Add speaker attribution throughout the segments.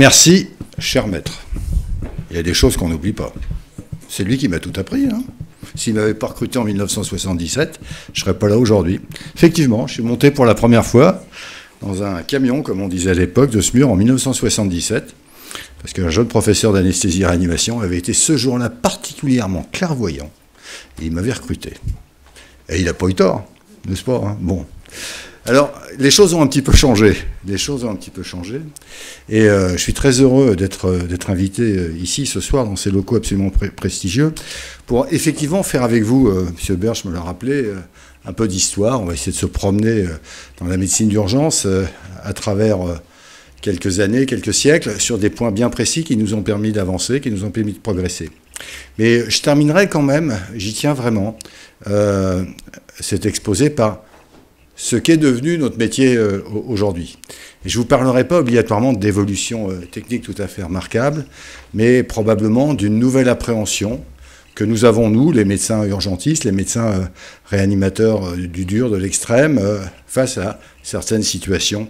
Speaker 1: Merci, cher maître. Il y a des choses qu'on n'oublie pas. C'est lui qui m'a tout appris. Hein. S'il ne m'avait pas recruté en 1977, je ne serais pas là aujourd'hui. Effectivement, je suis monté pour la première fois dans un camion, comme on disait à l'époque, de SMUR en 1977, parce qu'un jeune professeur d'anesthésie et réanimation avait été ce jour-là particulièrement clairvoyant, et il m'avait recruté. Et il n'a pas eu tort, n'est-ce pas hein Bon. Alors, les choses ont un petit peu changé. Les choses ont un petit peu changé. Et euh, je suis très heureux d'être, euh, d'être invité euh, ici ce soir dans ces locaux absolument prestigieux pour effectivement faire avec vous, euh, M. Berge me l'a rappelé, un peu d'histoire. On va essayer de se promener dans la médecine d'urgence à travers quelques années, quelques siècles, sur des points bien précis qui nous ont permis d'avancer, qui nous ont permis de progresser. Mais je terminerai quand même, j'y tiens vraiment, cet exposé par ce qu'est devenu notre métier euh, aujourd'hui. Je ne vous parlerai pas obligatoirement d'évolutions euh, techniques tout à fait remarquables, mais probablement d'une nouvelle appréhension que nous avons, nous, les médecins urgentistes, les médecins euh, réanimateurs du dur, de l'extrême, face à certaines situations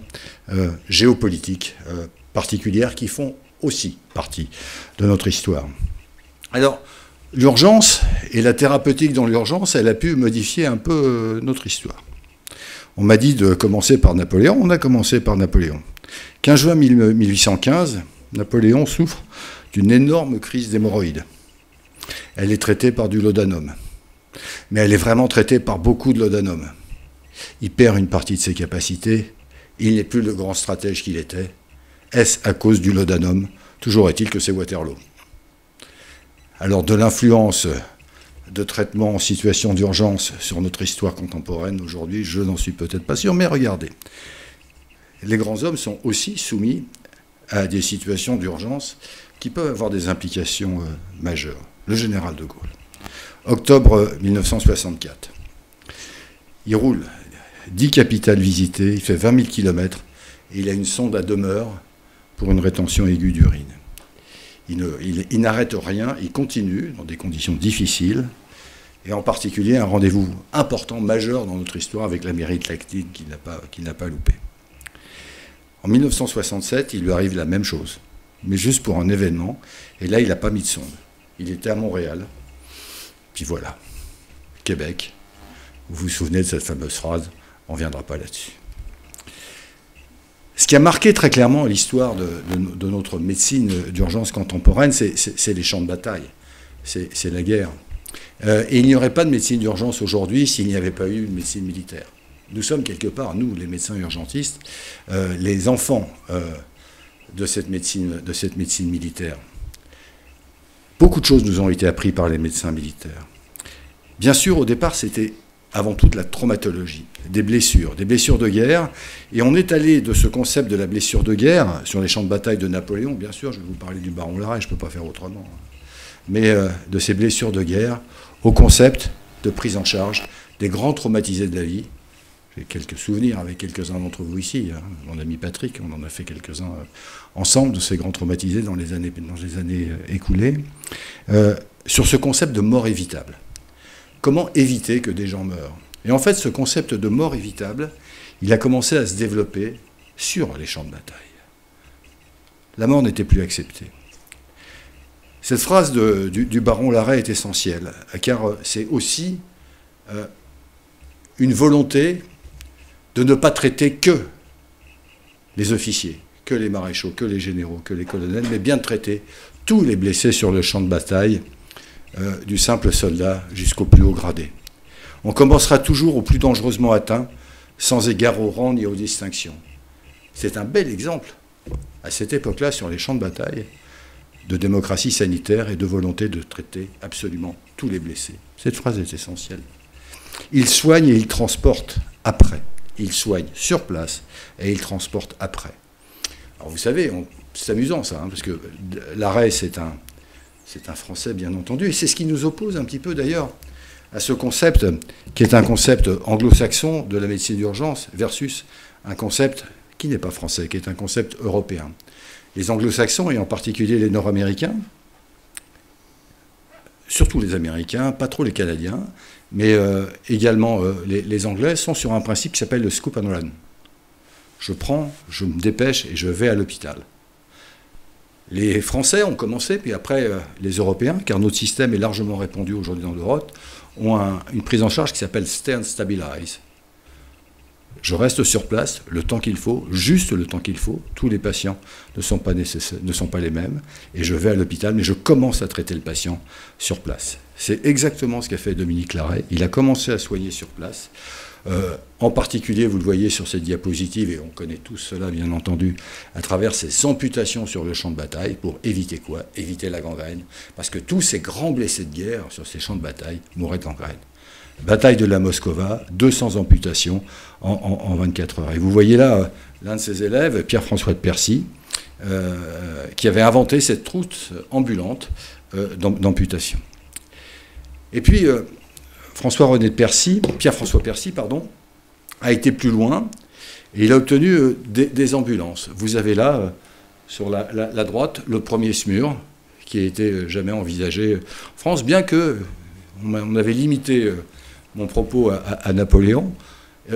Speaker 1: géopolitiques particulières qui font aussi partie de notre histoire. Alors, l'urgence et la thérapeutique dans l'urgence, elle a pu modifier un peu notre histoire. On m'a dit de commencer par Napoléon, on a commencé par Napoléon. 15 juin 1815, Napoléon souffre d'une énorme crise d'hémorroïdes. Elle est traitée par du laudanum. Mais elle est vraiment traitée par beaucoup de laudanum. Il perd une partie de ses capacités, il n'est plus le grand stratège qu'il était. Est-ce à cause du laudanum? Toujours est-il que c'est Waterloo. Alors de l'influence de traitement en situation d'urgence sur notre histoire contemporaine aujourd'hui, je n'en suis peut-être pas sûr, mais regardez. Les grands hommes sont aussi soumis à des situations d'urgence qui peuvent avoir des implications euh, majeures. Le général de Gaulle. Octobre 1964. Il roule 10 capitales visitées, il fait 20 000 km et il a une sonde à demeure pour une rétention aiguë d'urine. Il n'arrête rien, il continue dans des conditions difficiles, et en particulier un rendez-vous important, majeur dans notre histoire avec la mairie de qu'il n'a pas, pas loupé. En 1967, il lui arrive la même chose, mais juste pour un événement, et là, il n'a pas mis de sonde. Il était à Montréal, puis voilà, Québec. Vous vous souvenez de cette fameuse phrase, on ne viendra pas là-dessus. Ce qui a marqué très clairement l'histoire de, notre médecine d'urgence contemporaine, c'est les champs de bataille, c'est la guerre. Euh, et il n'y aurait pas de médecine d'urgence aujourd'hui s'il n'y avait pas eu une médecine militaire. Nous sommes quelque part, nous, les médecins urgentistes, euh, les enfants euh, de, cette médecine, de cette médecine militaire. Beaucoup de choses nous ont été apprises par les médecins militaires. Bien sûr, au départ, c'était avant tout la traumatologie, des blessures, des blessures de guerre. Et on est allé de ce concept de la blessure de guerre sur les champs de bataille de Napoléon, bien sûr, je vais vous parler du baron Larrey, je ne peux pas faire autrement, mais de ces blessures de guerre au concept de prise en charge des grands traumatisés de la vie. J'ai quelques souvenirs avec quelques-uns d'entre vous ici. Hein. Mon ami Patrick, on en a fait quelques-uns euh, ensemble de ces grands traumatisés dans les années, euh, écoulées. Euh, sur ce concept de mort évitable. Comment éviter que des gens meurent? Et en fait, ce concept de mort évitable, il a commencé à se développer sur les champs de bataille. La mort n'était plus acceptée. Cette phrase du, baron Larrey est essentielle, car euh, c'est aussi euh, une volonté de ne pas traiter que les officiers, que les maréchaux, que les généraux, que les colonels, mais bien de traiter tous les blessés sur le champ de bataille, euh, du simple soldat jusqu'au plus haut gradé. On commencera toujours au plus dangereusement atteint, sans égard au rang ni aux distinctions. C'est un bel exemple, à cette époque-là, sur les champs de bataille, de démocratie sanitaire et de volonté de traiter absolument tous les blessés. Cette phrase est essentielle. Il soigne et il transporte après. Il soigne sur place et il transporte après. Alors vous savez, c'est amusant ça, hein, parce que l'arrêt, c'est un, c'est un français bien entendu, et c'est ce qui nous oppose un petit peu d'ailleurs à ce concept qui est un concept anglo-saxon de la médecine d'urgence versus un concept qui n'est pas français, qui est un concept européen les anglo-saxons, et en particulier les nord-américains, surtout les Américains, pas trop les Canadiens, mais euh, également euh, les, Anglais, sont sur un principe qui s'appelle le scoop and run. Je prends, je me dépêche et je vais à l'hôpital. Les Français ont commencé, puis après euh, les Européens, car notre système est largement répandu aujourd'hui dans l'Europe, ont une prise en charge qui s'appelle Stern Stabilize. Je reste sur place le temps qu'il faut, juste le temps qu'il faut. Tous les patients ne sont, pas les mêmes. Et je vais à l'hôpital, mais je commence à traiter le patient sur place. C'est exactement ce qu'a fait Dominique Larrey. Il a commencé à soigner sur place. Euh, en particulier, vous le voyez sur cette diapositive, et on connaît tous cela bien entendu, à travers ces amputations sur le champ de bataille, pour éviter quoi? Éviter la gangrène. Parce que tous ces grands blessés de guerre sur ces champs de bataille mouraient de gangrène. Bataille de la Moscova, 200 amputations en, 24 heures. Et vous voyez là euh, l'un de ses élèves, Pierre-François de Percy, euh, qui avait inventé cette route ambulante d'amputation. Et puis, euh, François-René de Percy, Pierre-François Percy, pardon, a été plus loin et il a obtenu euh, des, ambulances. Vous avez là, euh, sur la, droite, le premier SMUR, qui a été jamais envisagé en France, bien que on avait limité mon propos à, Napoléon.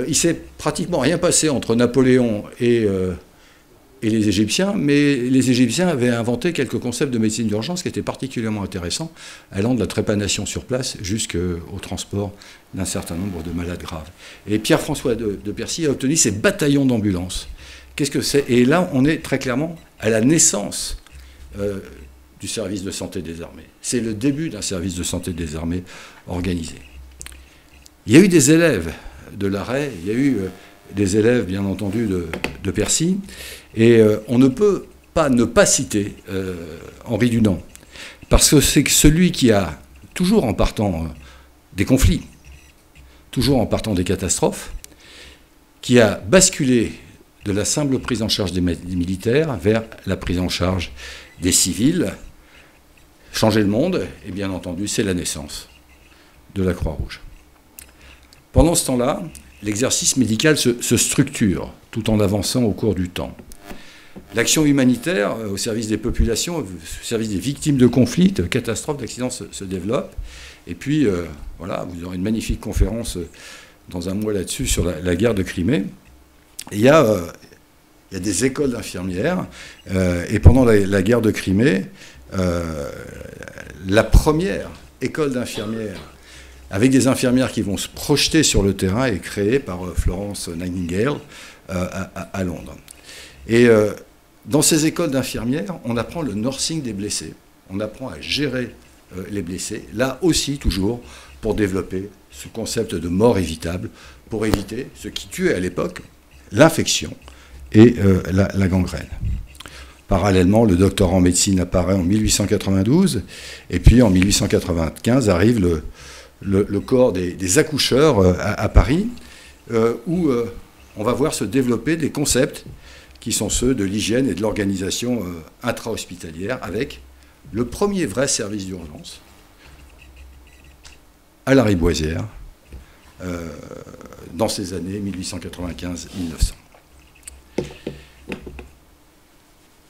Speaker 1: Il s'est pratiquement rien passé entre Napoléon et et les Égyptiens, mais les Égyptiens avaient inventé quelques concepts de médecine d'urgence qui étaient particulièrement intéressants, allant de la trépanation sur place jusqu'au transport d'un certain nombre de malades graves. Et Pierre-François de, Percy a obtenu ces bataillons d'ambulance. Qu'est-ce que c'est? Et là, on est très clairement à la naissance euh, du service de santé des armées. C'est le début d'un service de santé des armées organisé. Il y a eu des élèves de l'arrêt, il y a eu euh, des élèves, bien entendu, de, Percy, et euh, on ne peut pas ne pas citer euh, Henri Dunant, parce que c'est celui qui a, toujours en partant des conflits, toujours en partant des catastrophes, qui a basculé de la simple prise en charge des, militaires vers la prise en charge des civils. Changer le monde, et bien entendu, c'est la naissance de la Croix-Rouge. Pendant ce temps-là, l'exercice médical se, structure tout en avançant au cours du temps. L'action humanitaire euh, au service des populations, au service des victimes de conflits, de catastrophes, d'accidents se, développe. Et puis, euh, voilà, vous aurez une magnifique conférence euh, dans un mois là-dessus sur la, guerre de Crimée. il y a des écoles d'infirmières. et pendant la, guerre de Crimée, la première école d'infirmières avec des infirmières qui vont se projeter sur le terrain est créée par Florence Nightingale à, Londres. Et dans ces écoles d'infirmières, on apprend le nursing des blessés. On apprend à gérer euh, les blessés. Là aussi, toujours, pour développer ce concept de mort évitable, pour éviter ce qui tuait à l'époque, l'infection et euh, la, gangrène. Parallèlement, le docteur en médecine apparaît en 1892, et puis en 1895 arrive le, corps des, accoucheurs euh, à, Paris, où on va voir se développer des concepts qui sont ceux de l'hygiène et de l'organisation euh, intra-hospitalière, avec le premier vrai service d'urgence à la Riboisière, euh, dans ces années 1895-1900.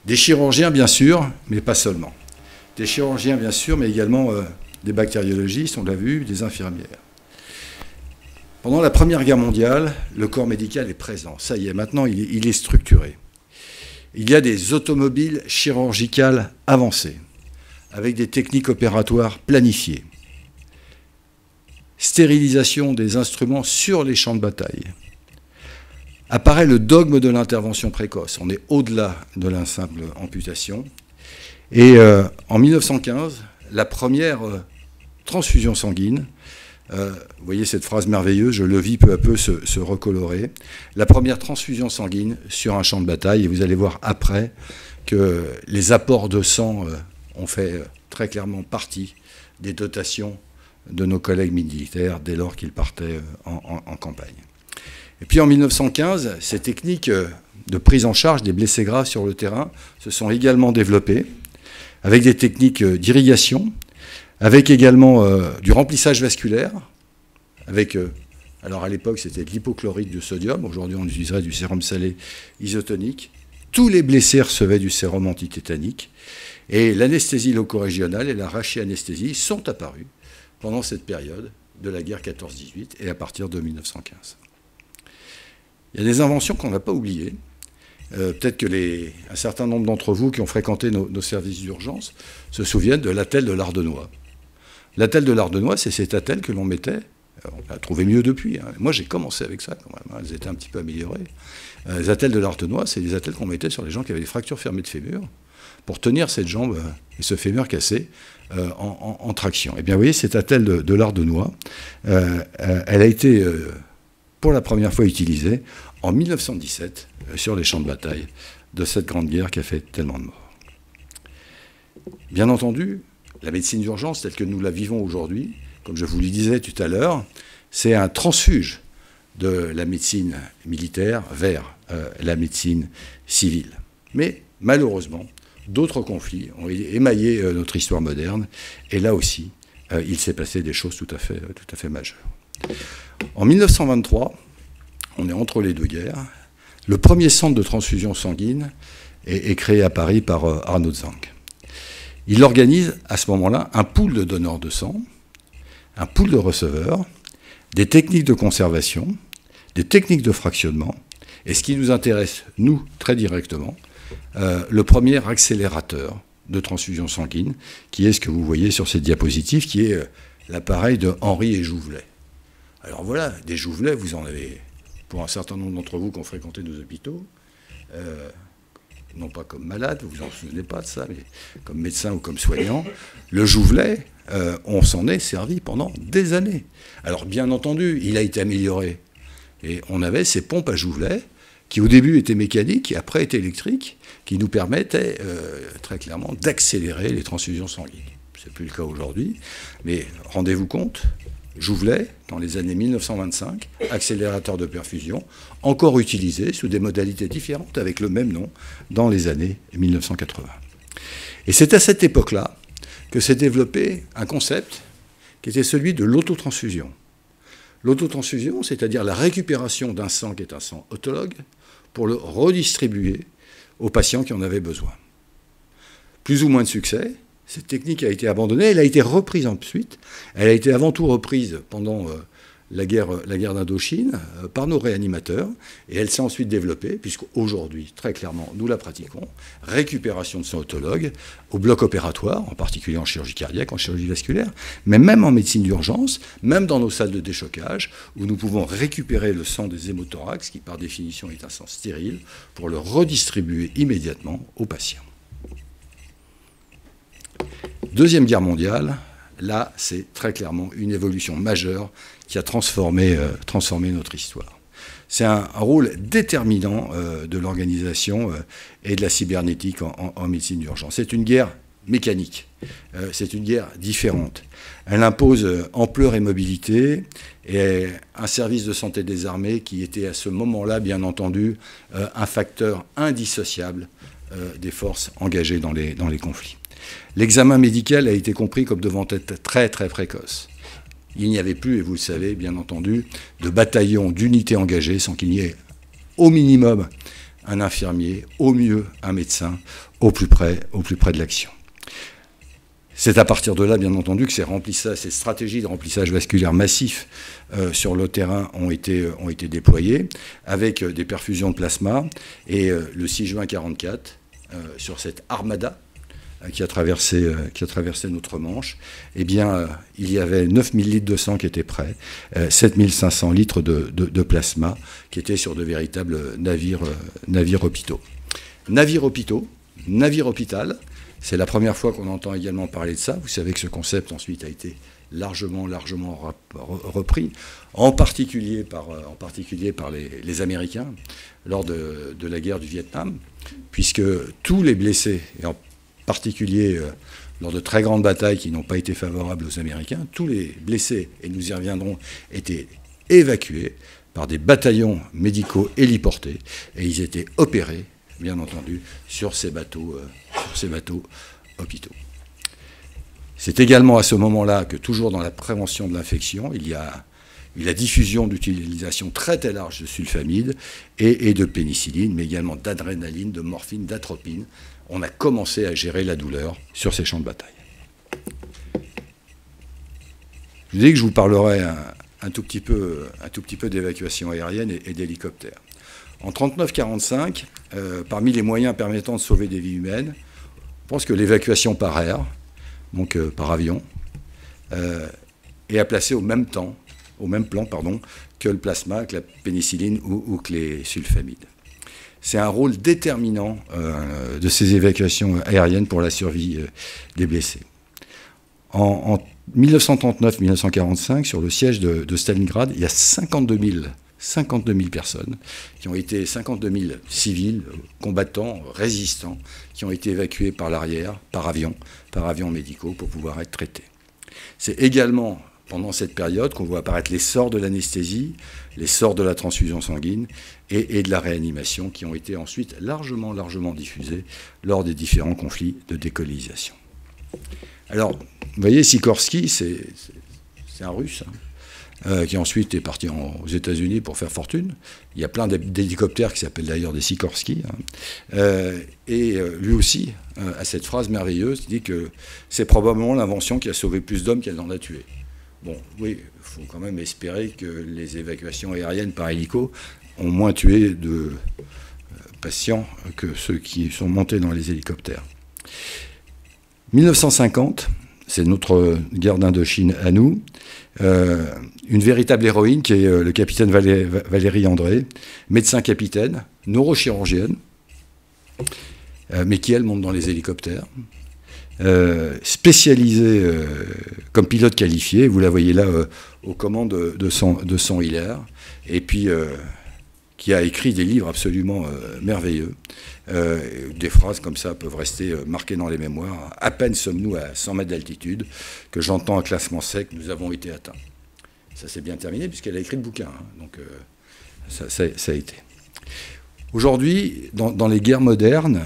Speaker 1: Des chirurgiens, bien sûr, mais pas seulement. Des chirurgiens, bien sûr, mais également euh, des bactériologistes, on l'a vu, des infirmières. Pendant la Première Guerre mondiale, le corps médical est présent. Ça y est, maintenant, il est structuré il y a des automobiles chirurgicales avancées, avec des techniques opératoires planifiées. Stérilisation des instruments sur les champs de bataille. Apparaît le dogme de l'intervention précoce. On est au-delà de la simple amputation. Et euh, en 1915, la première euh, transfusion sanguine euh, vous voyez cette phrase merveilleuse, je le vis peu à peu se, recolorer. La première transfusion sanguine sur un champ de bataille, et vous allez voir après que les apports de sang euh, ont fait euh, très clairement partie des dotations de nos collègues militaires dès lors qu'ils partaient en, campagne. Et puis en 1915, ces techniques de prise en charge des blessés graves sur le terrain se sont également développées, avec des techniques d'irrigation, avec également euh, du remplissage vasculaire, avec, euh, alors à l'époque c'était de l'hypochlorite de sodium, aujourd'hui on utiliserait du sérum salé isotonique. Tous les blessés recevaient du sérum antitétanique, et l'anesthésie locorégionale et la rachianesthésie sont apparues pendant cette période de la guerre 14-18 et à partir de 1915. Il y a des inventions qu'on n'a pas oubliées, euh, peut-être que les, un certain nombre d'entre vous qui ont fréquenté nos, services d'urgence se souviennent de l'attel de l'Ardenois. L'attel de l'Ardenois, c'est cet attel que l'on mettait. Euh, on a trouvé mieux depuis. Hein. Moi, j'ai commencé avec ça quand même. Hein. Elles étaient un petit peu améliorées. Euh, les attelles de l'Ardenois, c'est des attelles qu'on mettait sur les gens qui avaient des fractures fermées de fémur pour tenir cette jambe et ce fémur cassé en, traction. Eh bien, vous voyez, cette attelle de, de l'Ardenois, elle a été pour la première fois utilisée en 1917 euh, sur les champs de bataille de cette grande guerre qui a fait tellement de morts. Bien entendu, la médecine d'urgence telle que nous la vivons aujourd'hui, comme je vous le disais tout à l'heure, c'est un transfuge de la médecine militaire vers euh, la médecine civile. Mais malheureusement, d'autres conflits ont émaillé euh, notre histoire moderne, et là aussi, il s'est passé des choses tout à fait, majeures. En 1923, on est entre les deux guerres. Le premier centre de transfusion sanguine est, créé à Paris par euh, Arnaud Zanck. Il organise à ce moment-là un pool de donneurs de sang, un pool de receveurs, des techniques de conservation, des techniques de fractionnement, et ce qui nous intéresse, nous, très directement, euh, le premier accélérateur de transfusion sanguine, qui est ce que vous voyez sur cette diapositive, qui est euh, l'appareil de Henri et Jouvelet. Alors voilà, des Jouvelet, vous en avez pour un certain nombre d'entre vous qui ont fréquenté nos hôpitaux, euh, non pas comme malade, vous vous en souvenez pas de ça, mais comme médecin ou comme soignant, le Jouvelet, euh, on s'en est servi pendant des années. Alors bien entendu, il a été amélioré. Et on avait ces pompes à Jouvelet, qui au début étaient mécaniques et après étaient électriques, qui nous permettaient euh, très clairement d'accélérer les transfusions sanguines. Ce n'est plus le cas aujourd'hui, mais rendez-vous compte, Jouvelet, dans les années 1925, accélérateur de perfusion, encore utilisé sous des modalités différentes avec le même nom dans les années 1980. Et c'est à cette époque-là que s'est développé un concept qui était celui de l'autotransfusion. L'autotransfusion, c'est-à-dire la récupération d'un sang qui est un sang autologue pour le redistribuer aux patients qui en avaient besoin. Plus ou moins de succès, cette technique a été abandonnée, elle a été reprise ensuite. Elle a été avant tout reprise pendant euh, la guerre, d'Indochine euh, par nos réanimateurs, et elle s'est ensuite développée, puisqu'aujourd'hui, très clairement, nous la pratiquons, récupération de sang autologue au bloc opératoire, en particulier en chirurgie cardiaque, en chirurgie vasculaire, mais même en médecine d'urgence, même dans nos salles de déchocage, où nous pouvons récupérer le sang des hémothorax, qui par définition est un sang stérile, pour le redistribuer immédiatement aux patients. Deuxième guerre mondiale, là, c'est très clairement une évolution majeure qui a transformé, euh, notre histoire. C'est un, rôle déterminant euh, de l'organisation euh, et de la cybernétique en, médecine d'urgence. C'est une guerre mécanique, c'est une guerre différente. Elle impose ampleur et mobilité et un service de santé des armées qui était à ce moment-là, bien entendu, un facteur indissociable des forces engagées dans les conflits. L'examen médical a été compris comme devant être très très précoce. Il n'y avait plus, et vous le savez bien entendu, de bataillons, d'unités engagées sans qu'il y ait au minimum un infirmier, au mieux un médecin, au plus près, de l'action. C'est à partir de là, bien entendu, que ces, stratégies de remplissage vasculaire massif euh, sur le terrain ont été, euh, déployées, avec euh, des perfusions de plasma. Et le 6 juin 1944, sur cette armada qui a, traversé, euh, qui a traversé notre Manche, eh bien, euh, il y avait 9000 litres de sang qui étaient prêts, 7500 litres de, plasma qui étaient sur de véritables navires, navires hôpitaux. Navires hôpitaux, navire hôpital, c'est la première fois qu'on entend également parler de ça. Vous savez que ce concept ensuite a été largement, largement repris, en particulier par, en particulier par les, Américains lors de, de, la guerre du Vietnam, puisque tous les blessés, et en particulier euh, lors de très grandes batailles qui n'ont pas été favorables aux Américains, tous les blessés, et nous y reviendrons, étaient évacués par des bataillons médicaux héliportés, et ils étaient opérés, bien entendu, sur ces bateaux, euh, hôpitaux. C'est également à ce moment-là que, toujours dans la prévention de l'infection, il y a la diffusion d'utilisation très très large de sulfamide et, et de pénicilline, mais également d'adrénaline, de morphine, d'atropine, on a commencé à gérer la douleur sur ces champs de bataille. Je vous dis que je vous parlerai un, tout petit peu, d'évacuation aérienne et, d'hélicoptère. En 39-45, euh, parmi les moyens permettant de sauver des vies humaines, je pense que l'évacuation par air, donc euh, par avion, est à placer au même temps, au même plan, pardon, que le plasma, que la pénicilline ou, que les sulfamides. C'est un rôle déterminant de ces évacuations aériennes pour la survie des blessés. En, 1939-1945, sur le siège de, Stalingrad, il y a 52 000, 52 000 personnes qui ont été, 52 000 civils, combattants, résistants, qui ont été évacués par l'arrière, par avion, par avions médicaux pour pouvoir être traités. C'est également pendant cette période qu'on voit apparaître les sorts de l'anesthésie, les sorts de la transfusion sanguine et, de la réanimation qui ont été ensuite largement, largement diffusés lors des différents conflits de décolonisation. Alors, vous voyez, Sikorsky, c'est un russe. Hein, euh, qui ensuite est parti aux États-Unis pour faire fortune. Il y a plein d'hélicoptères qui s'appellent d'ailleurs des Sikorsky. Hein. Euh, et euh, lui aussi a cette phrase merveilleuse qui dit que c'est probablement l'invention qui a sauvé plus d'hommes qu'elle n'en a tué. Bon, oui, il faut quand même espérer que les évacuations aériennes par hélico ont moins tué de patients que ceux qui sont montés dans les hélicoptères. 1950, c'est notre guerre d'Indochine à nous. Euh, une véritable héroïne qui est euh, le capitaine Valérie André, médecin-capitaine, neurochirurgienne, euh, mais qui elle monte dans les hélicoptères. Spécialisée comme pilote qualifié, vous la voyez là aux commandes de son, de Hilaire, et puis qui a écrit des livres absolument merveilleux. Euh, des phrases comme ça peuvent rester euh, marquées dans les mémoires. À peine sommes-nous à 100 mètres d'altitude que j'entends un classement sec, nous avons été atteints. Ça s'est bien terminé puisqu'elle a écrit le bouquin. Hein. donc euh, ça, a été. Aujourd'hui, dans, les guerres modernes,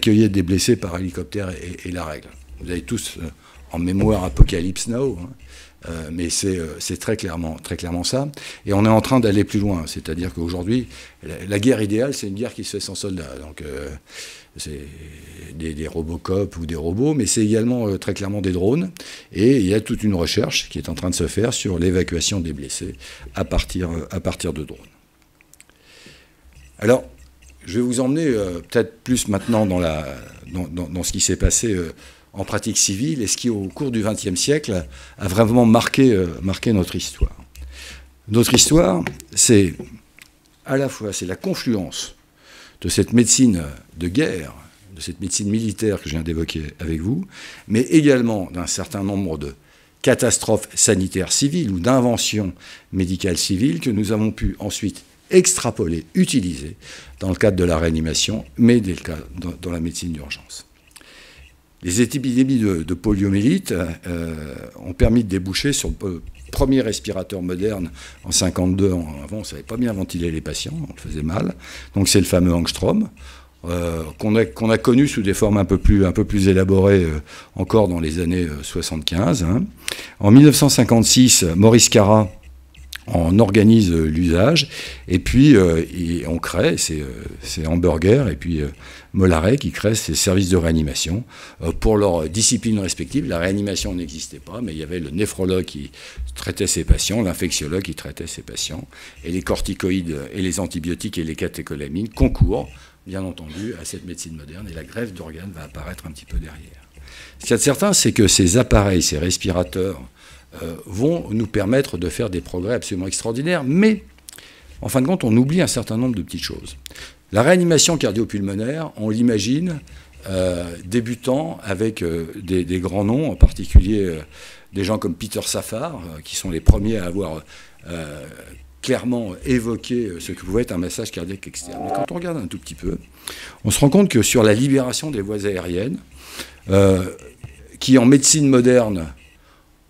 Speaker 1: cueillette des blessés par hélicoptère est, la règle. Vous avez tous en mémoire Apocalypse Now. Hein. Euh, mais euh, c'est très clairement, très clairement ça. Et on est en train d'aller plus loin. C'est-à-dire qu'aujourd'hui, la, guerre idéale, c'est une guerre qui se fait sans soldats. Donc, euh, c'est des, Robocop ou des robots, mais c'est également très clairement des drones. Et il y a toute une recherche qui est en train de se faire sur l'évacuation des blessés à partir de drones. Alors, je vais vous emmener peut-être plus maintenant dans, ce qui s'est passé en pratique civile et ce qui, au cours du XXe siècle, a vraiment marqué, euh, notre histoire. Notre histoire, c'est à la fois la confluence de cette médecine de guerre, de cette médecine militaire que je viens d'évoquer avec vous, mais également d'un certain nombre de catastrophes sanitaires civiles ou d'inventions médicales civiles que nous avons pu ensuite extrapoler, utiliser dans le cadre de la réanimation, mais dans la médecine d'urgence. Les épidémies de, poliomyélite euh, ont permis de déboucher sur le premier respirateur moderne en 52. Avant, on ne savait pas bien ventiler les patients, on le faisait mal. Donc c'est le fameux angstrom. Euh, qu'on a, connu sous des formes un peu plus, un peu plus élaborées euh, encore dans les années 75. Hein. En 1956, Maurice Carra on organise l'usage, et puis on crée ces, hamburgers, et puis Mollaret qui crée ces services de réanimation euh, pour leurs disciplines respectives. La réanimation n'existait pas, mais il y avait le néphrologue qui traitait ses patients, l'infectiologue qui traitait ses patients, et les corticoïdes et les antibiotiques et les catécholamines concourent, bien entendu, à cette médecine moderne, et la greffe d'organes va apparaître un petit peu derrière. Ce qu'il y certain, c'est que ces appareils, ces respirateurs, euh, vont nous permettre de faire des progrès absolument extraordinaires, mais en fin de compte, on oublie un certain nombre de petites choses. La réanimation cardio-pulmonaire, on l'imagine euh, débutant avec euh, des, grands noms, en particulier euh, des gens comme Peter Safar, qui sont les premiers à avoir clairement évoqué ce que pouvait être un massage cardiaque externe. Mais quand on regarde un tout petit peu, on se rend compte que sur la libération des voies aériennes, qui en médecine moderne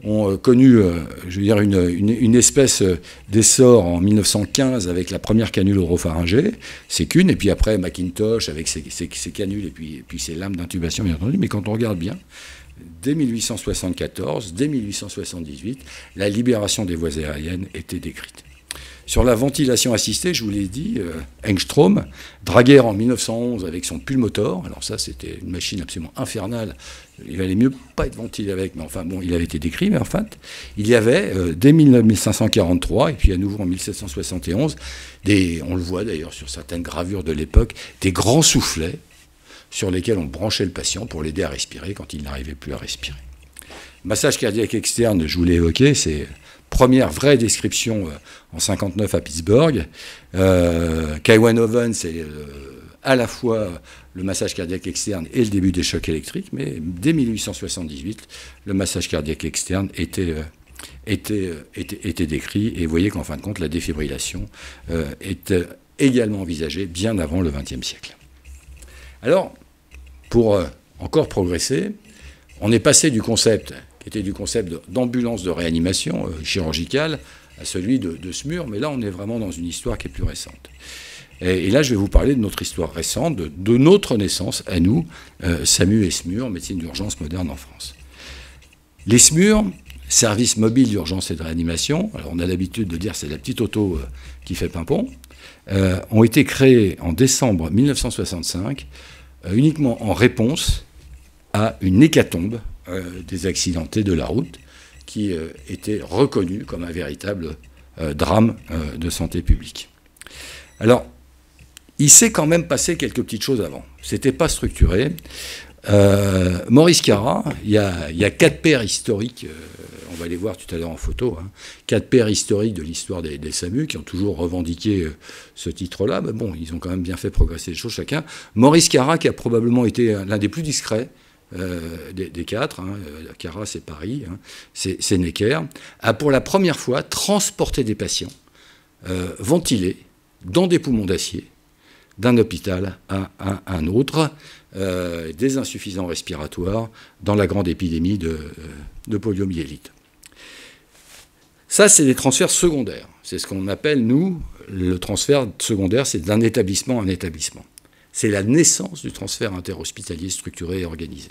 Speaker 1: ont euh, connu, euh, je veux dire, une, espèce euh, d'essor en 1915 avec la première canule oropharyngée, c'est qu'une, et puis après Macintosh avec ses, canules et puis, puis ses lames d'intubation, bien entendu, mais quand on regarde bien, dès 1874, dès 1878, la libération des voies aériennes était décrite. Sur la ventilation assistée, je vous l'ai dit, euh, Engstrom, Draguer en 1911 avec son pulmotor. Alors ça, c'était une machine absolument infernale. Il valait mieux pas être ventilé avec, mais enfin bon, il avait été décrit. Mais en fait, il y avait euh, dès 1543 et puis à nouveau en 1771, des, on le voit d'ailleurs sur certaines gravures de l'époque, des grands soufflets sur lesquels on branchait le patient pour l'aider à respirer quand il n'arrivait plus à respirer. Massage cardiaque externe, je vous l'ai évoqué, c'est première vraie description euh, en 59 à Pittsburgh. Euh, Kaiwanhoven, c'est euh, à la fois le massage cardiaque externe et le début des chocs électriques, mais dès 1878, le massage cardiaque externe était, euh, était, était, décrit, et vous voyez qu'en fin de compte, la défibrillation est également envisagée bien avant le XXe siècle. Alors, pour encore progresser, on est passé du concept qui était du concept d'ambulance de réanimation euh, chirurgicale à celui de, SMUR, mais là on est vraiment dans une histoire qui est plus récente. Et, là je vais vous parler de notre histoire récente, de, notre naissance à nous, euh, SAMU et SMUR, médecine d'urgence moderne en France. Les SMUR, services mobiles d'urgence et de réanimation, alors on a l'habitude de dire c'est la petite auto euh, qui fait pimpon, ont été créés en décembre 1965 uniquement en réponse à une hécatombe euh, des accidentés de la route, qui euh, était reconnu comme un véritable euh, drame de santé publique. Alors, il s'est quand même passé quelques petites choses avant. C'était pas structuré. Maurice Carra, il y, a, quatre paires historiques, on va les voir tout à l'heure en photo, hein, quatre paires historiques de l'histoire des, des, SAMU qui ont toujours revendiqué ce titre-là. Mais bon, ils ont quand même bien fait progresser les choses chacun. Maurice Carra, qui a probablement été l'un des plus discrets euh, des, quatre, hein, euh, Cara c'est Paris, hein, c'est Necker, a pour la première fois transporté des patients euh, ventilés dans des poumons d'acier d'un hôpital à, un autre, des insuffisants respiratoires dans la grande épidémie de poliomyélite. Ça, c'est des transferts secondaires. C'est ce qu'on appelle, nous, le transfert secondaire, c'est d'un établissement à un établissement. C'est la naissance du transfert interhospitalier structuré et organisé.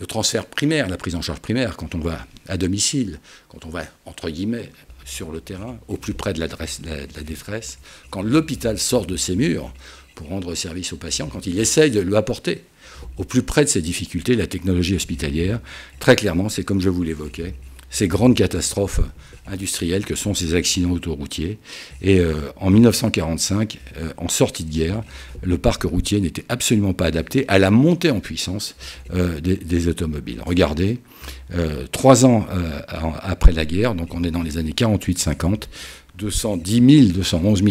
Speaker 1: Le transfert primaire, la prise en charge primaire, quand on va à domicile, quand on va, entre guillemets, sur le terrain, au plus près de la, de la détresse, quand l'hôpital sort de ses murs pour rendre service aux patients, quand il essaye de lui apporter au plus près de ses difficultés la technologie hospitalière, très clairement, c'est comme je vous l'évoquais, ces grandes catastrophes industrielles que sont ces accidents autoroutiers. Et euh, en 1945, euh, en sortie de guerre, le parc routier n'était absolument pas adapté à la montée en puissance euh, des, automobiles. Regardez, trois ans après la guerre, donc on est dans les années 48-50, 210 000, 211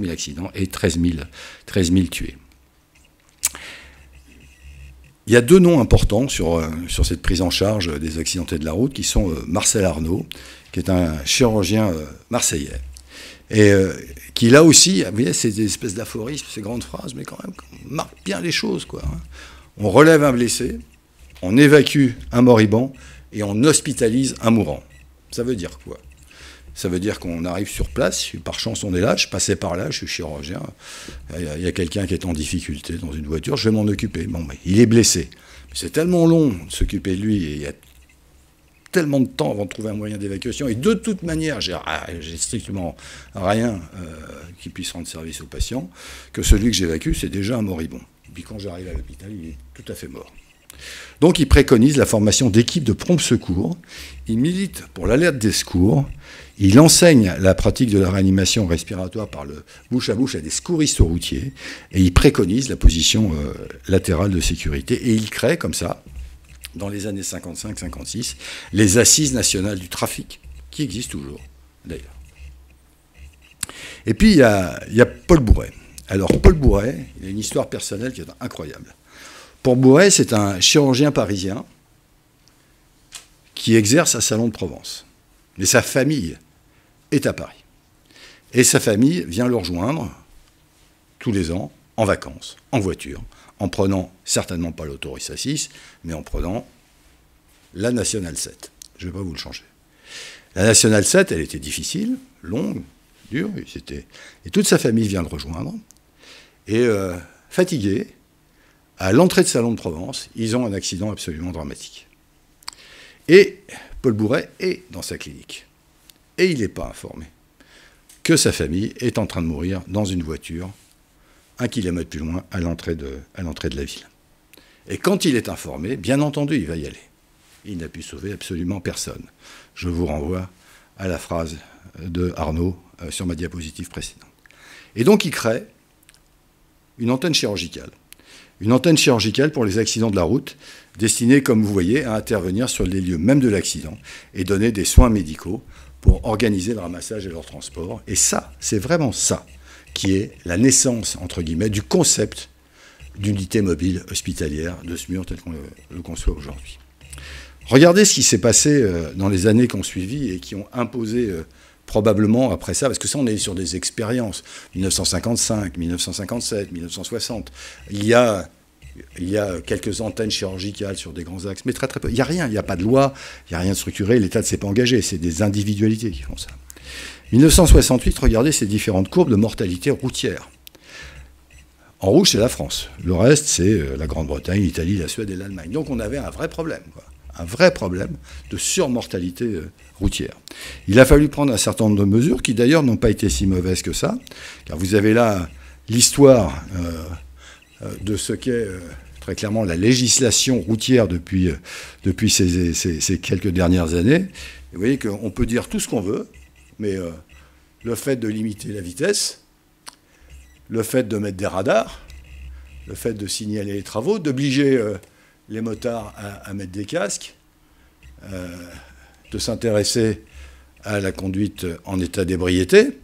Speaker 1: 000, accidents et 13 13 000 tués. Il y a deux noms importants sur, euh, sur cette prise en charge des accidentés de la route qui sont euh, Marcel Arnaud, qui est un chirurgien euh, marseillais, et qui là aussi, vous voyez, ces espèces d'aphorismes, ces grandes phrases, mais quand même, on marque bien les choses. Quoi, hein. On relève un blessé, on évacue un moribond et on hospitalise un mourant. Ça veut dire quoi? Ça veut dire qu'on arrive sur place, par chance on est là, je passais par là, je suis chirurgien, il y a, quelqu'un qui est en difficulté dans une voiture, je vais m'en occuper. Bon, mais il est blessé. C'est tellement long de s'occuper de lui et il y a tellement de temps avant de trouver un moyen d'évacuation. Et de toute manière, j'ai ah, strictement rien euh, qui puisse rendre service au patient, que celui que j'évacue, c'est déjà un moribond. Puis quand j'arrive à l'hôpital, il est tout à fait mort. Donc il préconise la formation d'équipes de prompt secours, il milite pour l'alerte des secours, il enseigne la pratique de la réanimation respiratoire par le bouche à bouche à des secouristes routiers et il préconise la position euh, latérale de sécurité et il crée comme ça, dans les années 55-56, les assises nationales du trafic, qui existent toujours d'ailleurs. Et puis il y, a, Paul Bourret. Alors Paul Bourret, il a une histoire personnelle qui est incroyable. Paul Bourret, c'est un chirurgien parisien qui exerce à Salon de Provence. Mais sa famille est à Paris. Et sa famille vient le rejoindre tous les ans, en vacances, en voiture, en prenant certainement pas l'autorisation 6, mais en prenant la Nationale 7. Je ne vais pas vous le changer. La Nationale 7, elle était difficile, longue, dure, et toute sa famille vient le rejoindre. Et euh, fatigué, à l'entrée de Salon de Provence, ils ont un accident absolument dramatique. Et Paul Bourret est dans sa clinique. et il n'est pas informé que sa famille est en train de mourir dans une voiture un kilomètre plus loin à l'entrée de, la ville. Et quand il est informé, bien entendu, il va y aller. Il n'a pu sauver absolument personne. Je vous renvoie à la phrase de Arnaud euh, sur ma diapositive précédente. Et donc il crée une antenne chirurgicale. Une antenne chirurgicale pour les accidents de la route, destinée, comme vous voyez, à intervenir sur les lieux même de l'accident et donner des soins médicaux pour organiser le ramassage et leur transport. Et ça, c'est vraiment ça qui est la naissance, entre guillemets, du concept d'unité mobile hospitalière de SMUR tel qu'on le, conçoit aujourd'hui. Regardez ce qui s'est passé euh, dans les années qui ont suivi et qui ont imposé euh, probablement après ça, parce que ça on est sur des expériences, 1955, 1957, 1960. Il y a il y a quelques antennes chirurgicales sur des grands axes, mais très très peu. Il n'y a rien, il n'y a pas de loi, il n'y a rien de structuré, l'État ne s'est pas engagé, c'est des individualités qui font ça. 1968, regardez ces différentes courbes de mortalité routière. En rouge, c'est la France. Le reste, c'est euh, la Grande-Bretagne, l'Italie, la Suède et l'Allemagne. Donc on avait un vrai problème, un vrai problème de surmortalité euh, routière. Il a fallu prendre un certain nombre de mesures qui d'ailleurs n'ont pas été si mauvaises que ça, car vous avez là l'histoire euh, de ce qu'est très clairement la législation routière depuis, depuis ces, ces, quelques dernières années. vous voyez qu'on peut dire tout ce qu'on veut, mais euh, le fait de limiter la vitesse, le fait de mettre des radars, le fait de signaler les travaux, d'obliger euh, les motards à, mettre des casques, euh, de s'intéresser à la conduite en état d'ébriété,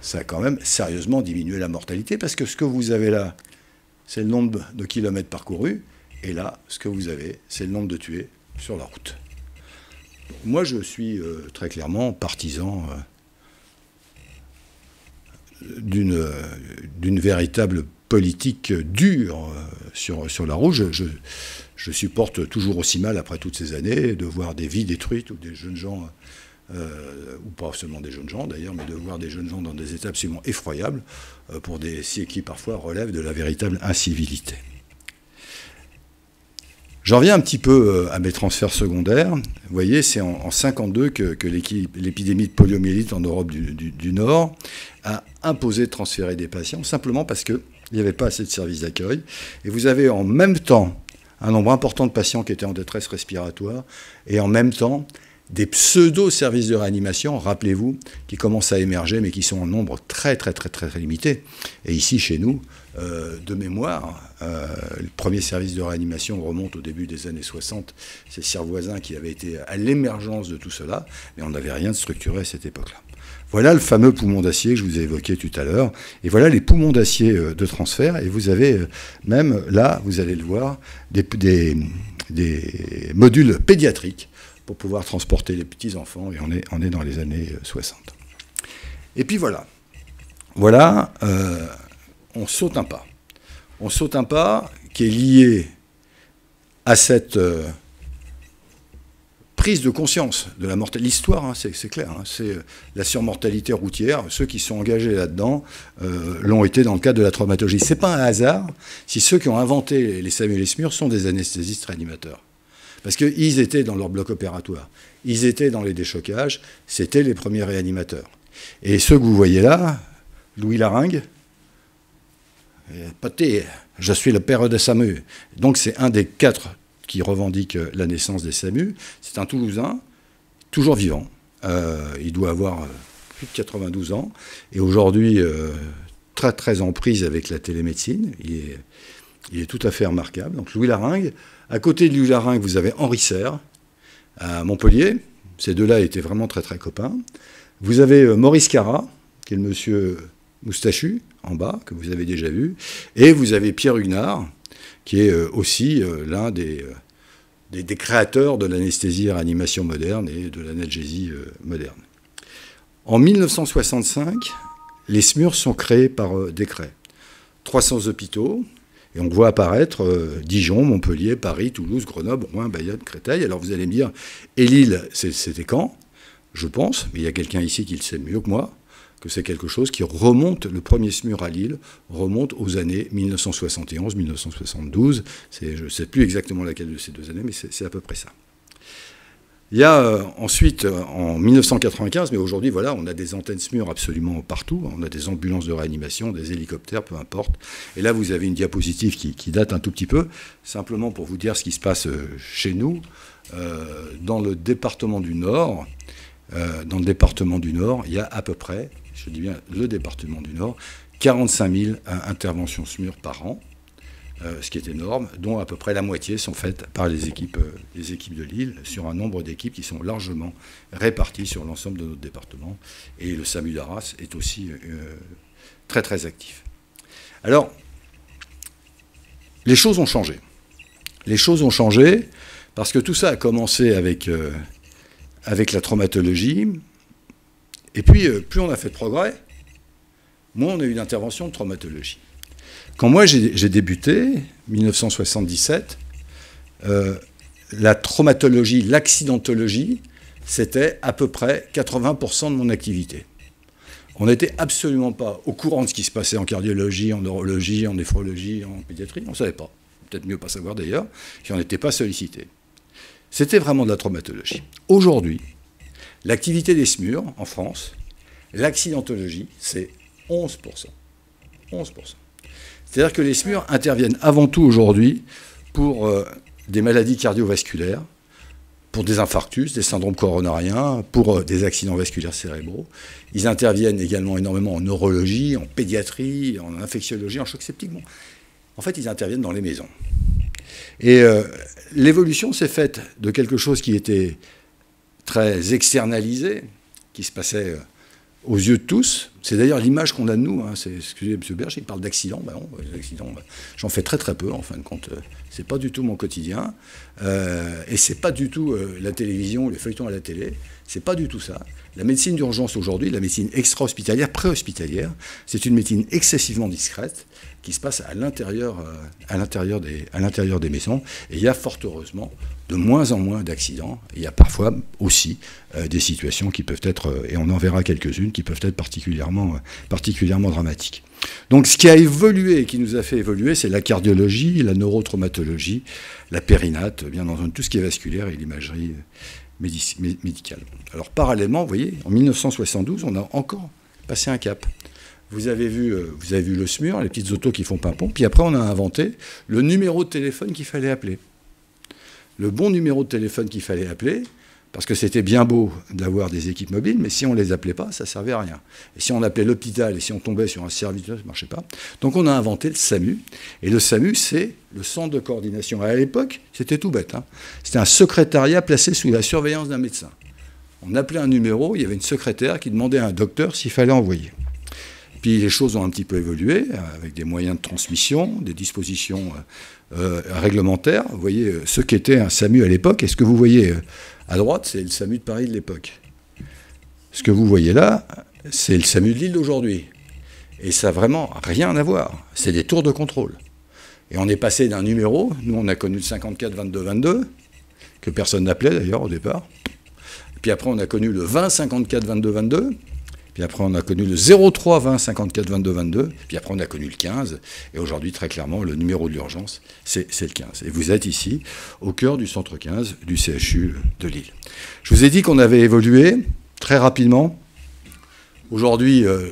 Speaker 1: ça a quand même sérieusement diminué la mortalité, parce que ce que vous avez là, c'est le nombre de kilomètres parcourus, et là, ce que vous avez, c'est le nombre de tués sur la route. Moi, je suis euh, très clairement partisan euh, d'une véritable politique dure euh, sur, sur la rouge. Je, supporte toujours aussi mal, après toutes ces années, de voir des vies détruites ou des jeunes gens, ou pas seulement des jeunes gens d'ailleurs, mais de voir des jeunes gens dans des états absolument effroyables, pour des qui parfois relèvent de la véritable incivilité. J'en viens un petit peu euh, à mes transferts secondaires. Vous voyez, c'est en 1952 que, l'épidémie de poliomyélite en Europe du, Nord a imposé de transférer des patients, simplement parce qu'il n'y avait pas assez de services d'accueil. Et vous avez en même temps un nombre important de patients qui étaient en détresse respiratoire, et en même temps des pseudo-services de réanimation, rappelez-vous, qui commencent à émerger, mais qui sont en nombre très très très très, limité. Et ici, chez nous, euh, de mémoire, euh, le premier service de réanimation remonte au début des années 60. C'est Sire-Voisin qui avait été à l'émergence de tout cela, mais on n'avait rien de structuré à cette époque-là. Voilà le fameux poumon d'acier que je vous ai évoqué tout à l'heure. Et voilà les poumons d'acier euh, de transfert. Et vous avez même là, vous allez le voir, des, modules pédiatriques pour pouvoir transporter les petits-enfants, et on est, dans les années 60. Euh, et puis voilà. Voilà, euh, on saute un pas. On saute un pas qui est lié à cette euh, prise de conscience de la mortalité. L'histoire, hein, c'est clair, hein, c'est la surmortalité routière. Ceux qui sont engagés là-dedans l'ont été dans le cadre de la traumatologie. C'est pas un hasard si ceux qui ont inventé les Samuel Smur sont des anesthésistes réanimateurs. Parce qu'ils étaient dans leur bloc opératoire, ils étaient dans les déchocages, c'était les premiers réanimateurs. Et ceux que vous voyez là, Louis Laringue, Pâté, je suis le père de SAMU. Donc c'est un des quatre qui revendique la naissance des SAMU. C'est un Toulousain, toujours vivant. Euh, il doit avoir plus de 92 ans. Et aujourd'hui, euh, très très en prise avec la télémédecine. Il est, tout à fait remarquable. Donc Louis Laringue, à côté de Louis Laringue, vous avez Henri Serre, à Montpellier. Ces deux-là étaient vraiment très très copains. Vous avez euh, Maurice Carra, qui est le monsieur moustachu, en bas, que vous avez déjà vu. Et vous avez Pierre Hugnard, qui est euh, aussi euh, l'un des, des, créateurs de l'anesthésie réanimation moderne et de l'analgésie moderne. En 1965, les SMUR sont créés par décret. 300 hôpitaux, et on voit apparaître euh, Dijon, Montpellier, Paris, Toulouse, Grenoble, Rouen, Bayonne, Créteil. Alors vous allez me dire, et Lille, c'était quand? Je pense, mais il y a quelqu'un ici qui le sait mieux que moi, que c'est quelque chose qui remonte, le premier SMUR à Lille remonte aux années 1971-1972. Je ne sais plus exactement laquelle de ces deux années, mais c'est à peu près ça. Il y a euh, ensuite, euh, en 1995, mais aujourd'hui, voilà, on a des antennes SMUR absolument partout. On a des ambulances de réanimation, des hélicoptères, peu importe. Et là, vous avez une diapositive qui, date un tout petit peu, simplement pour vous dire ce qui se passe euh, chez nous. dans le département du Nord, dans le département du Nord, il y a à peu près, je dis bien le département du Nord, 45 000 interventions SMUR par an. Euh, ce qui est énorme, dont à peu près la moitié sont faites par les équipes, euh, les équipes de Lille, sur un nombre d'équipes qui sont largement réparties sur l'ensemble de notre département. Et le SAMU d'Arras est aussi euh, très très actif. Alors, les choses ont changé. Les choses ont changé parce que tout ça a commencé avec, avec la traumatologie. Et puis, plus on a fait de progrès, moins on a eu d'intervention de traumatologie. Quand moi j'ai débuté, 1977, euh, la traumatologie, l'accidentologie, c'était à peu près 80% de mon activité. On n'était absolument pas au courant de ce qui se passait en cardiologie, en neurologie, en néphrologie, en pédiatrie. On ne savait pas. Peut-être mieux pas savoir d'ailleurs, si on n'était pas sollicité. C'était vraiment de la traumatologie. Aujourd'hui, l'activité des SMUR en France, l'accidentologie, c'est 11%. 11%. C'est-à-dire que les SMUR interviennent avant tout aujourd'hui pour euh, des maladies cardiovasculaires, pour des infarctus, des syndromes coronariens, pour euh, des accidents vasculaires cérébraux. Ils interviennent également énormément en neurologie, en pédiatrie, en infectiologie, en choc septique. En fait, ils interviennent dans les maisons. Et euh, l'évolution s'est faite de quelque chose qui était très externalisé, qui se passait aux yeux de tous. C'est d'ailleurs l'image qu'on a de nous. Hein. excusez M. Berger, il parle d'accidents. Ben accidents, ben, j'en fais très très peu en fin de compte. Euh, c'est pas du tout mon quotidien. Euh, et c'est pas du tout euh, la télévision, les feuilletons à la télé. C'est pas du tout ça. La médecine d'urgence aujourd'hui, la médecine extra-hospitalière, pré-hospitalière, c'est une médecine excessivement discrète qui se passe à l'intérieur, euh, à l'intérieur des maisons. Et il y a fort heureusement de moins en moins d'accidents. Il y a parfois aussi euh, des situations qui peuvent être, euh, et on en verra quelques-unes, qui peuvent être particulièrement, particulièrement dramatiques. Donc ce qui a évolué et qui nous a fait évoluer, c'est la cardiologie, la neurotraumatologie, la périnate, bien entendu tout ce qui est vasculaire et l'imagerie médicale. Alors parallèlement, vous voyez, en 1972, on a encore passé un cap. Vous avez vu, euh, vous avez vu le SMUR, les petites autos qui font pimpon, puis après on a inventé le numéro de téléphone qu'il fallait appeler. Le bon numéro de téléphone qu'il fallait appeler, parce que c'était bien beau d'avoir des équipes mobiles, mais si on ne les appelait pas, ça ne servait à rien. Et si on appelait l'hôpital et si on tombait sur un serviteur, ça ne marchait pas. Donc on a inventé le SAMU. Et le SAMU, c'est le centre de coordination. À l'époque, c'était tout bête. Hein. C'était un secrétariat placé sous la surveillance d'un médecin. On appelait un numéro, il y avait une secrétaire qui demandait à un docteur s'il fallait envoyer. Puis les choses ont un petit peu évolué, avec des moyens de transmission, des dispositions euh, euh, réglementaires. Vous voyez euh, ce qu'était un SAMU à l'époque, et ce que vous voyez à droite, c'est le SAMU de Paris de l'époque? Ce que vous voyez là, c'est le SAMU de Lille d'aujourd'hui. Et ça n'a vraiment rien à voir. C'est des tours de contrôle. Et on est passé d'un numéro, nous on a connu le 54 22 22, que personne n'appelait d'ailleurs au départ. Puis après on a connu le 20 54 22 22, puis après, on a connu le 03 20 54 22 22. Puis après, on a connu le 15. Et aujourd'hui, très clairement, le numéro de l'urgence, c'est le 15. Et vous êtes ici, au cœur du centre 15 du CHU de Lille. Je vous ai dit qu'on avait évolué très rapidement. Aujourd'hui, euh,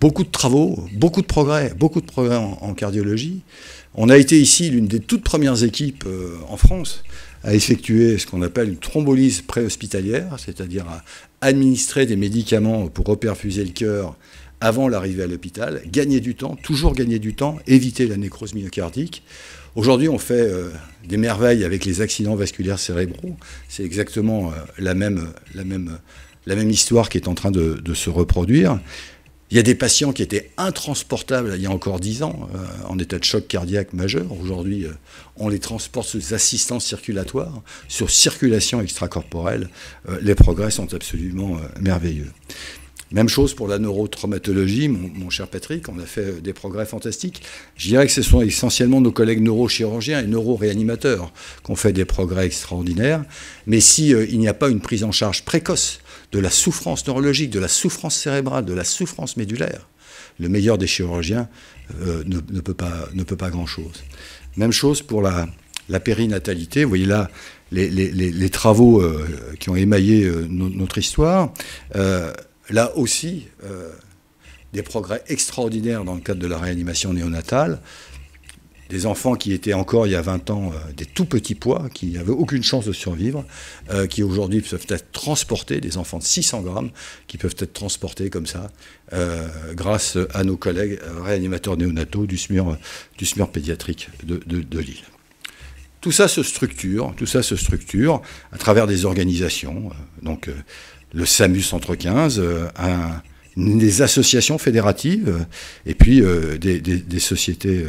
Speaker 1: beaucoup de travaux, beaucoup de progrès, beaucoup de progrès en, cardiologie. On a été ici l'une des toutes premières équipes euh, en France à effectuer ce qu'on appelle une thrombolyse préhospitalière, c'est-à-dire à administrer des médicaments pour reperfuser le cœur avant l'arrivée à l'hôpital, gagner du temps, toujours gagner du temps, éviter la nécrose myocardique. Aujourd'hui, on fait euh, des merveilles avec les accidents vasculaires cérébraux. C'est exactement euh, la, même, la, même, la même histoire qui est en train de se reproduire. Il y a des patients qui étaient intransportables il y a encore dix ans, euh, en état de choc cardiaque majeur. Aujourd'hui, euh, on les transporte sous assistance circulatoire, sur circulation extracorporelle. Euh, les progrès sont absolument merveilleux. Même chose pour la neurotraumatologie, mon, cher Patrick, on a fait des progrès fantastiques. Je dirais que ce sont essentiellement nos collègues neurochirurgiens et neuroréanimateurs qui ont fait des progrès extraordinaires. Mais s'il il n'y a pas une prise en charge précoce de la souffrance neurologique, de la souffrance cérébrale, de la souffrance médulaire, le meilleur des chirurgiens euh, ne, peut pas, grand-chose. Même chose pour la, la périnatalité. Vous voyez là les, travaux qui ont émaillé notre histoire. là aussi, des progrès extraordinaires dans le cadre de la réanimation néonatale des enfants qui étaient encore il y a 20 ans euh, des tout petits poids, qui n'avaient aucune chance de survivre, euh, qui aujourd'hui peuvent être transportés, des enfants de 600 grammes, qui peuvent être transportés comme ça, euh, grâce à nos collègues réanimateurs néonataux du SMUR, du SMUR pédiatrique de, de, Lille. Tout ça se structure, tout ça se structure à travers des organisations, donc le SAMU Centre 15, un, des associations fédératives et puis des, des, sociétés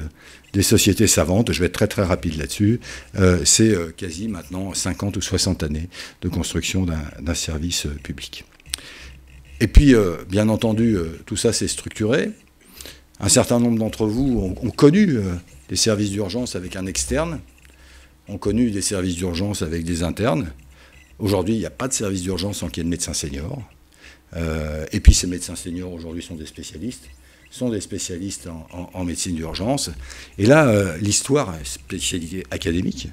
Speaker 1: des sociétés savantes, je vais être très très rapide là-dessus, euh, c'est euh, quasi maintenant 50 ou 60 années de construction d'un service euh, public. Et puis, bien entendu, tout ça s'est structuré. Un certain nombre d'entre vous ont, connu des services d'urgence avec un externe, ont connu des services d'urgence avec des internes. Aujourd'hui, il n'y a pas de service d'urgence sans qu'il y ait de médecins seniors. et puis ces médecins seniors aujourd'hui sont des spécialistes sont des spécialistes en, médecine d'urgence. Et là, euh, l'histoire, spécialité académique,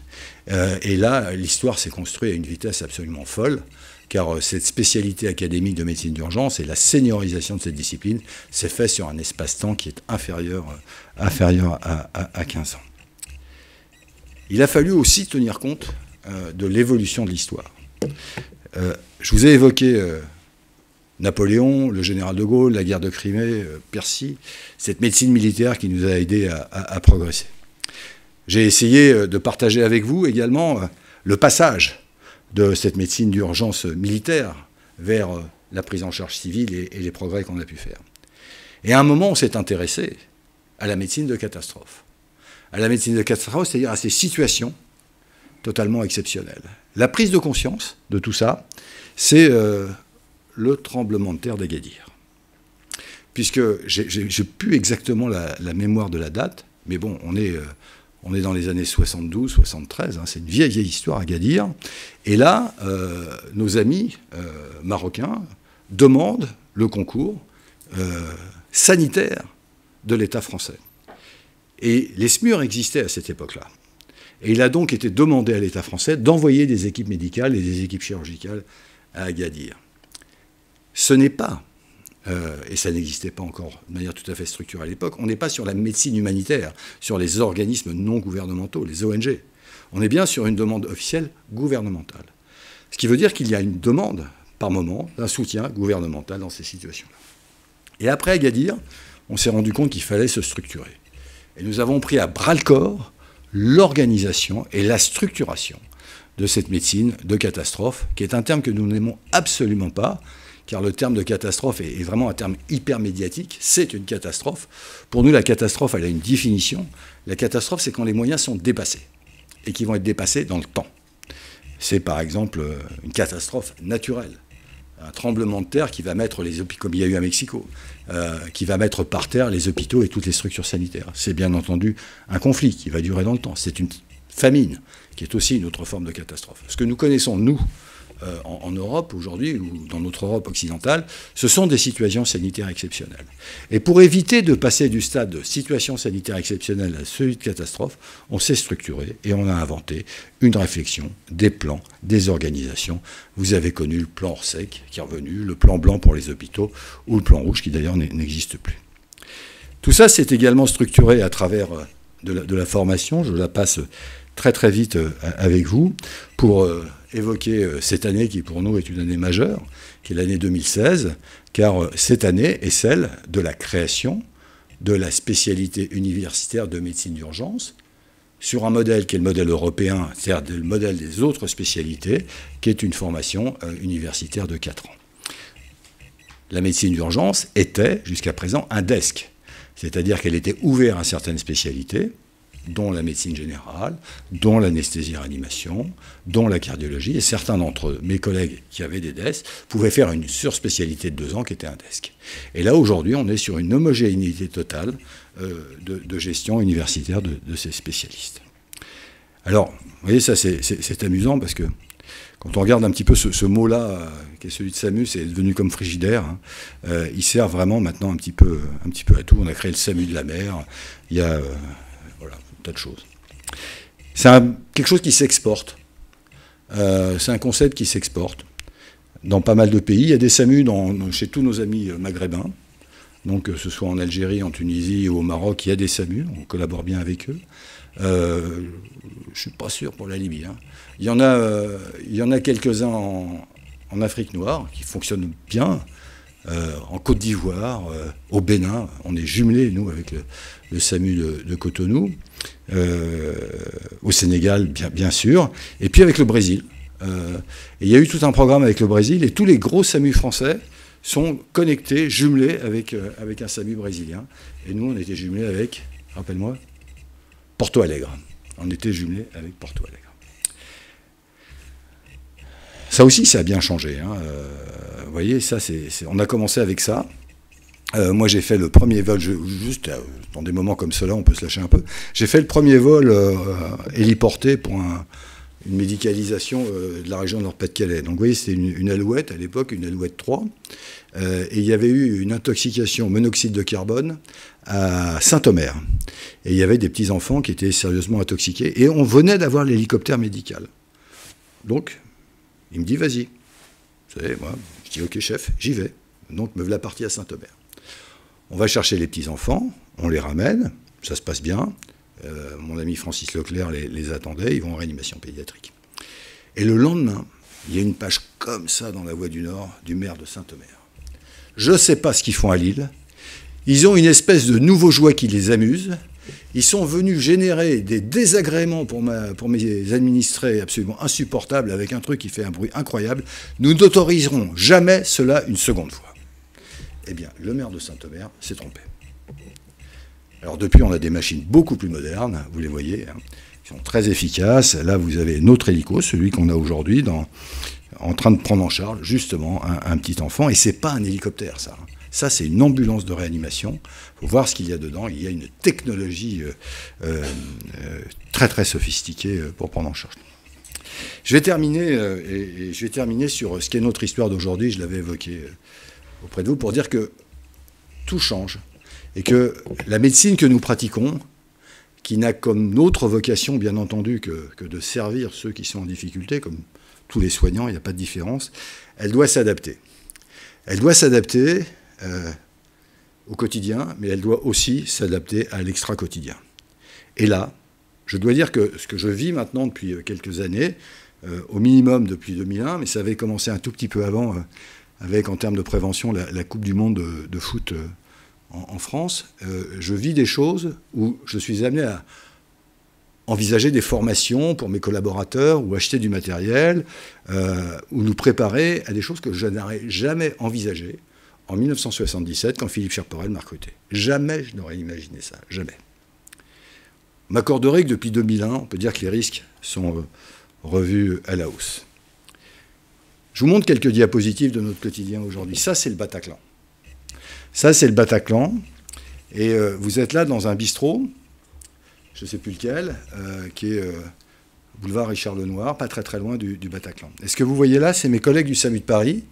Speaker 1: euh, et là, l'histoire s'est construite à une vitesse absolument folle, car euh, cette spécialité académique de médecine d'urgence et la seniorisation de cette discipline s'est fait sur un espace-temps qui est inférieur, inférieur à, 15 ans. Il a fallu aussi tenir compte de l'évolution de l'histoire. je vous ai évoqué Napoléon, le général de Gaulle, la guerre de Crimée, euh, Percy, cette médecine militaire qui nous a aidés à, progresser. J'ai essayé euh, de partager avec vous également euh, le passage de cette médecine d'urgence militaire vers la prise en charge civile et, les progrès qu'on a pu faire. Et à un moment, on s'est intéressé à la médecine de catastrophe. À la médecine de catastrophe, c'est-à-dire à ces situations totalement exceptionnelles. La prise de conscience de tout ça, c'est le tremblement de terre d'Agadir. Puisque j'ai plus exactement la, mémoire de la date, mais bon, on est, euh, on est dans les années 72, 73, hein, c'est une vieille, vieille histoire Agadir. Et là, euh, nos amis euh, marocains demandent le concours sanitaire de l'État français. Et les SMUR existaient à cette époque-là. Et il a donc été demandé à l'État français d'envoyer des équipes médicales et des équipes chirurgicales à Agadir ce n'est pas, euh, et ça n'existait pas encore de manière tout à fait structurée à l'époque, on n'est pas sur la médecine humanitaire, sur les organismes non gouvernementaux, les ONG. On est bien sur une demande officielle gouvernementale. Ce qui veut dire qu'il y a une demande, par moment, d'un soutien gouvernemental dans ces situations-là. Et après Agadir, on s'est rendu compte qu'il fallait se structurer. Et nous avons pris à bras-le-corps l'organisation et la structuration de cette médecine de catastrophe, qui est un terme que nous n'aimons absolument pas, car le terme de catastrophe est, vraiment un terme hyper médiatique. C'est une catastrophe. Pour nous, la catastrophe, elle a une définition. La catastrophe, c'est quand les moyens sont dépassés et qui vont être dépassés dans le temps. C'est par exemple euh, une catastrophe naturelle. Un tremblement de terre qui va mettre les hôpitaux, comme il y a eu à Mexico, euh, qui va mettre par terre les hôpitaux et toutes les structures sanitaires. C'est bien entendu un conflit qui va durer dans le temps. C'est une famine qui est aussi une autre forme de catastrophe. Ce que nous connaissons, nous, euh, en, Europe aujourd'hui ou dans notre Europe occidentale, ce sont des situations sanitaires exceptionnelles. Et pour éviter de passer du stade de situation sanitaire exceptionnelle à celui de catastrophe, on s'est structuré et on a inventé une réflexion, des plans, des organisations. Vous avez connu le plan Orsec qui est revenu, le plan blanc pour les hôpitaux ou le plan rouge qui d'ailleurs n'existe plus. Tout ça s'est également structuré à travers euh, de la, de la, formation. Je la passe très très vite euh, avec vous pour évoquer euh, cette année qui pour nous est une année majeure, qui est l'année 2016, car euh, cette année est celle de la création de la spécialité universitaire de médecine d'urgence sur un modèle qui est le modèle européen, c'est-à-dire le modèle des autres spécialités, qui est une formation euh, universitaire de 4 ans. La médecine d'urgence était jusqu'à présent un desk, c'est-à-dire qu'elle était ouverte à certaines spécialités, dont la médecine générale, dont l'anesthésie-réanimation, dont la cardiologie. Et certains d'entre mes collègues qui avaient des DES pouvaient faire une surspécialité de deux ans qui était un DESC. Et là, aujourd'hui, on est sur une homogénéité totale euh, de, gestion universitaire de, ces spécialistes. Alors, vous voyez, ça c'est amusant parce que quand on regarde un petit peu ce, mot-là, euh, qui est celui de SAMU, c'est devenu comme frigidaire. Hein, euh, il sert vraiment maintenant un petit, peu, un petit peu à tout. On a créé le SAMU de la mer. Il y a de choses. C'est quelque chose qui s'exporte. c'est un concept qui s'exporte dans pas mal de pays. Il y a des SAMU chez tous nos amis maghrébins. Donc, que ce soit en Algérie, en Tunisie ou au Maroc, il y a des SAMU. On collabore bien avec eux. je ne suis pas sûr pour la Libye. Hein. Il y en a, quelques-uns en, Afrique noire, qui fonctionne bien, euh, en Côte d'Ivoire, euh, au Bénin. On est jumelés, nous, avec le, SAMU de, Cotonou. Euh, au Sénégal, bien, sûr. Et puis avec le Brésil. il y a eu tout un programme avec le Brésil, et tous les gros SAMU français sont connectés, jumelés avec, avec un SAMU brésilien. Et nous, on était jumelés avec, rappelle-moi, Porto Alegre. On était jumelés avec Porto Alegre. Ça aussi, ça a bien changé. Hein. Euh, vous voyez, ça, c'est, on a commencé avec ça. Euh, moi, j'ai fait le premier vol, juste euh, dans des moments comme cela, on peut se lâcher un peu. J'ai fait le premier vol héliporté pour une médicalisation de la région Nord-Pas-de-Calais. Donc, vous voyez, c'était une, alouette à l'époque, une alouette 3. et il y avait eu une intoxication monoxyde de carbone à Saint-Omer. Et il y avait des petits-enfants qui étaient sérieusement intoxiqués. Et on venait d'avoir l'hélicoptère médical. Donc, il me dit, vas-y. Vous savez, moi, je dis, ok, chef, j'y vais. Donc, me voilà parti à Saint-Omer. On va chercher les petits-enfants, on les ramène, ça se passe bien. Euh, mon ami Francis Leclerc les, attendait, ils vont en réanimation pédiatrique. Et le lendemain, il y a une page comme ça dans la Voie du Nord du maire de Saint-Omer. Je ne sais pas ce qu'ils font à Lille. Ils ont une espèce de nouveau joie qui les amuse. Ils sont venus générer des désagréments pour mes administrés absolument insupportables avec un truc qui fait un bruit incroyable. Nous n'autoriserons jamais cela une seconde fois. Eh bien, le maire de Saint-Omer s'est trompé. Alors depuis, on a des machines beaucoup plus modernes, vous les voyez, hein, qui sont très efficaces. Là, vous avez notre hélico, celui qu'on a aujourd'hui, en train de prendre en charge justement un, petit enfant. Et c'est pas un hélicoptère, ça. Hein. Ça, c'est une ambulance de réanimation. Il faut voir ce qu'il y a dedans. Il y a une technologie euh, euh, euh, très très sophistiquée pour prendre en charge. Je vais terminer, et, je vais terminer sur ce qu'est notre histoire d'aujourd'hui. Je l'avais évoqué auprès de vous pour dire que tout change et que la médecine que nous pratiquons, qui n'a comme autre vocation, bien entendu, que, de servir ceux qui sont en difficulté, comme tous les soignants, il n'y a pas de différence, elle doit s'adapter. Elle doit s'adapter euh, au quotidien, mais elle doit aussi s'adapter à l'extra-quotidien. Et là, je dois dire que ce que je vis maintenant depuis euh, quelques années, euh, au minimum depuis 2001, mais ça avait commencé un tout petit peu avant, avec en termes de prévention la, Coupe du Monde de, foot en, France, je vis des choses où je suis amené à envisager des formations pour mes collaborateurs ou acheter du matériel ou nous préparer à des choses que je n'aurais jamais envisagées en 1977 quand Philippe Cherporel m'a recruté. Jamais je n'aurais imaginé ça, jamais. M'accorderait que depuis 2001, on peut dire que les risques sont euh, revus à la hausse. Je vous montre quelques diapositives de notre quotidien aujourd'hui. Ça, c'est le Bataclan. Ça, c'est le Bataclan. Et euh, vous êtes là dans un bistrot, je ne sais plus lequel, euh, qui est boulevard Richard Lenoir, pas très très loin du, du Bataclan. Et ce que vous voyez là, c'est mes collègues du SAMU de Paris,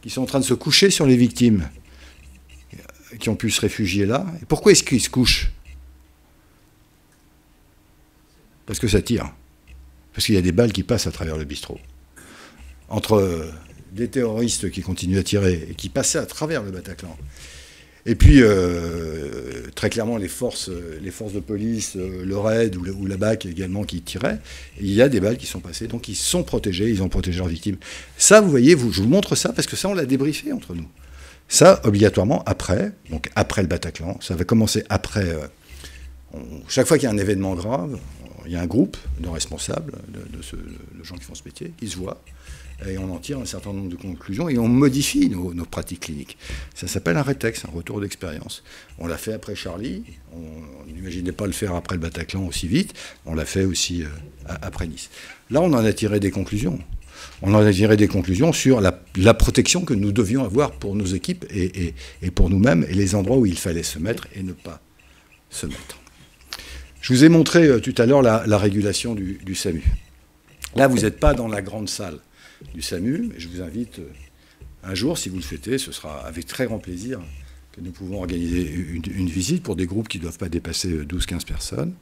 Speaker 1: qui sont en train de se coucher sur les victimes qui ont pu se réfugier là. Et pourquoi est-ce qu'ils se couchent? Parce que ça tire. Parce qu'il y a des balles qui passent à travers le bistrot. Entre des terroristes qui continuent à tirer et qui passaient à travers le Bataclan et puis, euh, très clairement, les forces, les forces de police, euh, le RAID ou, la BAC également qui tiraient, il y a des balles qui sont passées, donc ils sont protégés, ils ont protégé leurs victimes. Ça, vous voyez, je vous montre ça parce que ça, on l'a débriefé entre nous. Ça, obligatoirement, après, donc après le Bataclan, ça va commencer après. Euh, chaque fois qu'il y a un événement grave, il y a un groupe de responsables, de, gens qui font ce métier, qui se voient, et on en tire un certain nombre de conclusions et on modifie nos, pratiques cliniques. Ça s'appelle un rétex, un retour d'expérience. On l'a fait après Charlie, on n'imaginait pas le faire après le Bataclan aussi vite, on l'a fait aussi euh, après Nice. Là, on en a tiré des conclusions. On en a tiré des conclusions sur la, protection que nous devions avoir pour nos équipes et, pour nous-mêmes et les endroits où il fallait se mettre et ne pas se mettre. Je vous ai montré euh, tout à l'heure la, régulation du, SAMU. Là, vous n'êtes pas dans la grande salle du SAMU. Et je vous invite euh, un jour, si vous le souhaitez, ce sera avec très grand plaisir que nous pouvons organiser une, visite pour des groupes qui ne doivent pas dépasser 12-15 personnes.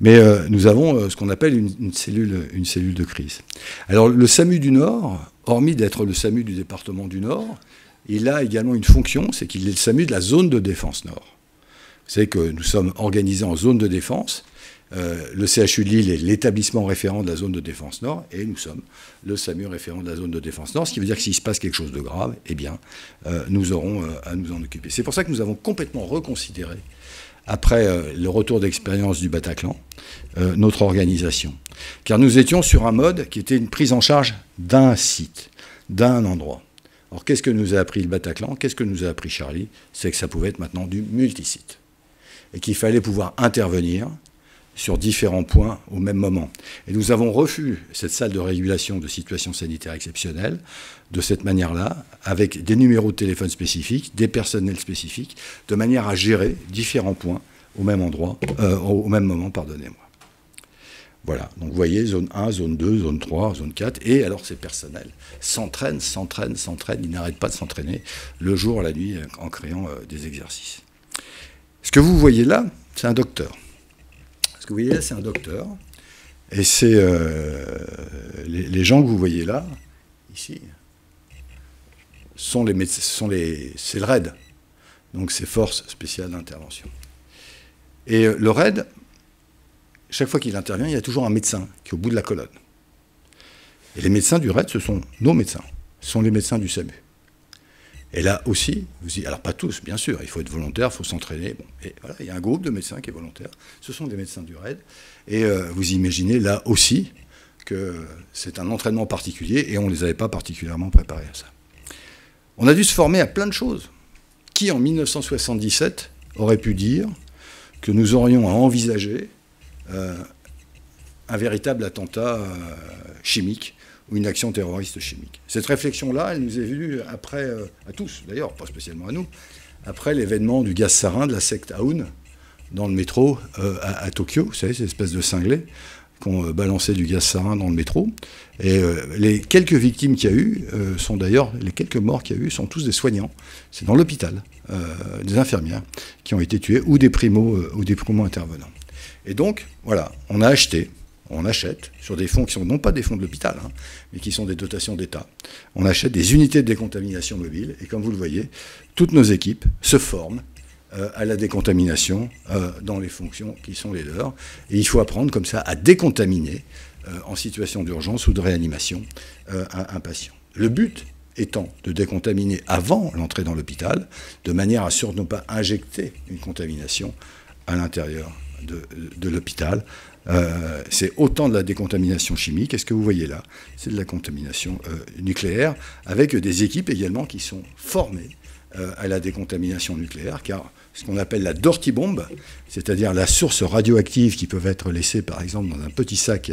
Speaker 1: Mais nous avons ce qu'on appelle une cellule de crise. Alors le SAMU du Nord, hormis d'être le SAMU du département du Nord, il a également une fonction, c'est qu'il est le SAMU de la zone de défense Nord. Savez que nous sommes organisés en zone de défense. Euh, le CHU de Lille est l'établissement référent de la zone de défense Nord et nous sommes le SAMU référent de la zone de défense Nord, ce qui veut dire que s'il se passe quelque chose de grave, eh bien, euh, nous aurons euh, à nous en occuper. C'est pour ça que nous avons complètement reconsidéré, après le retour d'expérience du Bataclan, notre organisation. Car nous étions sur un mode qui était une prise en charge d'un site, d'un endroit. Alors qu'est-ce que nous a appris le Bataclan? Qu'est-ce que nous a appris Charlie? C'est que ça pouvait être maintenant du multisite. Et qu'il fallait pouvoir intervenir sur différents points au même moment. Et nous avons reçu cette salle de régulation de situations sanitaires exceptionnelles de cette manière-là, avec des numéros de téléphone spécifiques, des personnels spécifiques, de manière à gérer différents points au même endroit, euh, au même moment, pardonnez-moi. Voilà, donc vous voyez, zone 1, zone 2, zone 3, zone 4, et alors ces personnels s'entraînent, s'entraînent, s'entraînent, ils n'arrêtent pas de s'entraîner le jour, la nuit, en créant euh, des exercices. Ce que vous voyez là, c'est un docteur que vous voyez là, c'est un docteur. Et c'est euh, les, gens que vous voyez là, ici, c'est le RAID. Donc c'est Force Spéciale d'Intervention. Et euh, le RAID, chaque fois qu'il intervient, il y a toujours un médecin qui est au bout de la colonne. Et les médecins du RAID, ce sont nos médecins. Ce sont les médecins du SAMU. Et là aussi, vous y, alors pas tous, bien sûr, il faut être volontaire, il faut s'entraîner. et voilà, il y a un groupe de médecins qui est volontaire. Ce sont des médecins du RAID. Et euh, vous imaginez là aussi que c'est un entraînement particulier et on ne les avait pas particulièrement préparés à ça. On a dû se former à plein de choses. Qui en 1977 aurait pu dire que nous aurions à envisager euh, un véritable attentat euh, chimique ou une action terroriste chimique. Cette réflexion-là, elle nous est venue après, euh, à tous d'ailleurs, pas spécialement à nous, après l'événement du gaz sarin de la secte Aoun dans le métro euh, à, Tokyo, vous savez, cette espèce de cinglé qui ont euh, balancé du gaz sarin dans le métro. Et les quelques victimes qu'il y a eu sont d'ailleurs, les quelques morts qu'il y a eu sont tous des soignants. C'est dans l'hôpital, des infirmières qui ont été tuées ou des primo, ou des primo intervenants. Et donc, voilà, on a acheté on achète sur des fonds qui sont non pas des fonds de l'hôpital, hein, mais qui sont des dotations d'État. On achète des unités de décontamination mobile et comme vous le voyez, toutes nos équipes se forment euh, à la décontamination euh, dans les fonctions qui sont les leurs. Et il faut apprendre comme ça à décontaminer euh, en situation d'urgence ou de réanimation un, patient. Le but étant de décontaminer avant l'entrée dans l'hôpital, de manière à ne pas injecter une contamination à l'intérieur de l'hôpital euh, c'est autant de la décontamination chimique. Et ce que vous voyez là, c'est de la contamination euh, nucléaire, avec des équipes également qui sont formées euh, à la décontamination nucléaire, car ce qu'on appelle la dirty bomb, c'est-à-dire la source radioactive qui peut être laissée par exemple dans un petit sac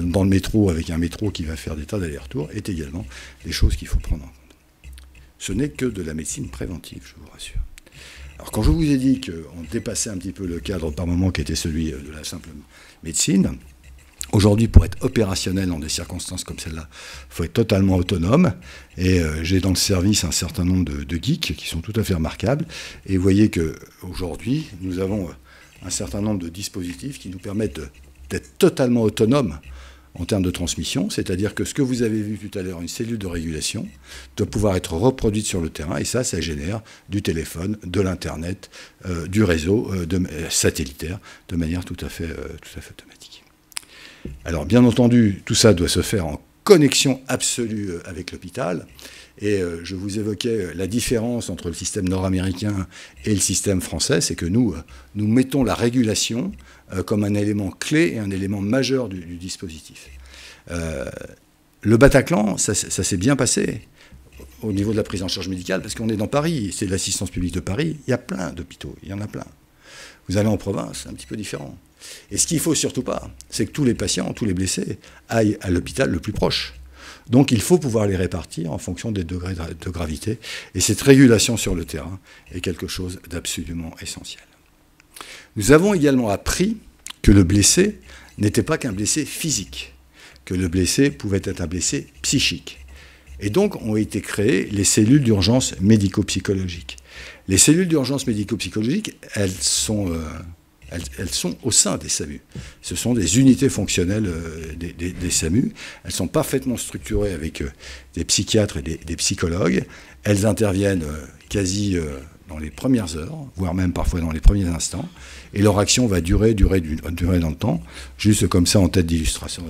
Speaker 1: dans le métro avec un métro qui va faire des tas d'allers-retours, est également des choses qu'il faut prendre en compte. Ce n'est que de la médecine préventive, je vous rassure. Alors quand je vous ai dit qu'on dépassait un petit peu le cadre par moment qui était celui de la simple médecine. Aujourd'hui, pour être opérationnel dans des circonstances comme celle-là, il faut être totalement autonome. Et euh, j'ai dans le service un certain nombre de, geeks qui sont tout à fait remarquables. Et vous voyez qu'aujourd'hui, nous avons euh, un certain nombre de dispositifs qui nous permettent d'être totalement autonomes en termes de transmission, c'est-à-dire que ce que vous avez vu tout à l'heure, une cellule de régulation, doit pouvoir être reproduite sur le terrain, et ça, ça génère du téléphone, de l'Internet, euh, du réseau euh, euh, satellitaire, de manière tout à fait automatique. Alors, bien entendu, tout ça doit se faire en connexion absolue avec l'hôpital. Et je vous évoquais la différence entre le système nord-américain et le système français, c'est que nous, nous mettons la régulation euh, comme un élément clé et un élément majeur du, dispositif. Euh, le Bataclan, ça, s'est bien passé au niveau de la prise en charge médicale, parce qu'on est dans Paris, c'est l'assistance publique de Paris, il y a plein d'hôpitaux, il y en a plein. Vous allez en province, c'est un petit peu différent. Et ce qu'il faut surtout pas, c'est que tous les patients, tous les blessés, aillent à l'hôpital le plus proche. Donc il faut pouvoir les répartir en fonction des degrés de gravité. Et cette régulation sur le terrain est quelque chose d'absolument essentiel. Nous avons également appris que le blessé n'était pas qu'un blessé physique, que le blessé pouvait être un blessé psychique. Et donc ont été créées les cellules d'urgence médico-psychologique. Les cellules d'urgence médico-psychologique, elles sont, euh, elles, sont au sein des SAMU. Ce sont des unités fonctionnelles euh, des, SAMU. Elles sont parfaitement structurées avec euh, des psychiatres et des, psychologues. Elles interviennent quasi dans les premières heures, voire même parfois dans les premiers instants, et leur action va durer, durer, durer dans le temps, juste comme ça en tête d'illustration,